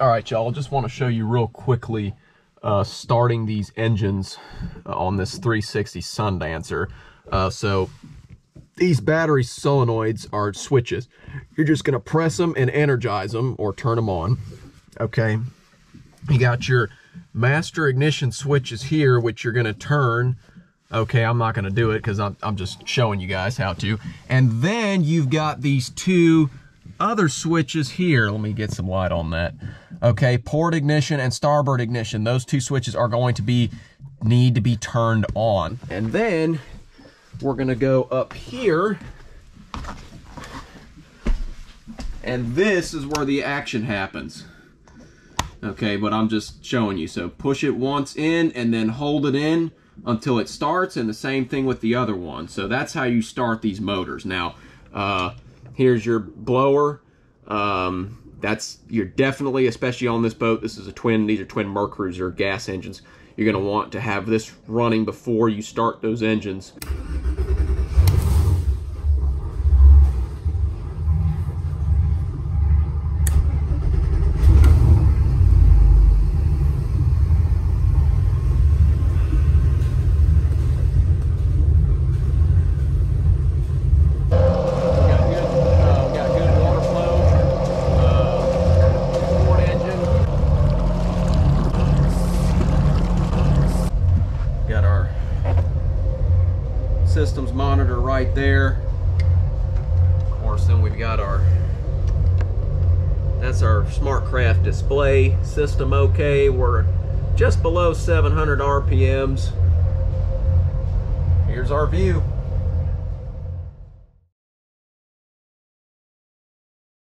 All right, y'all, I just want to show you real quickly uh, starting these engines uh, on this 360 Sundancer. Uh, so these battery solenoids are switches. You're just going to press them and energize them or turn them on. Okay. You got your master ignition switches here, which you're going to turn. Okay, I'm not going to do it because I'm, I'm just showing you guys how to. And then you've got these two other switches here. Let me get some light on that. Okay, port ignition and starboard ignition. Those two switches are going to be need to be turned on. And then we're gonna go up here and this is where the action happens. Okay, but I'm just showing you. So push it once in and then hold it in until it starts and the same thing with the other one. So that's how you start these motors. Now, uh, Here's your blower. Um, that's you're definitely, especially on this boat, this is a twin, these are twin Mercruiser gas engines. You're gonna want to have this running before you start those engines. Systems monitor right there. Of course, then we've got our, that's our SmartCraft display system okay. We're just below 700 RPMs. Here's our view.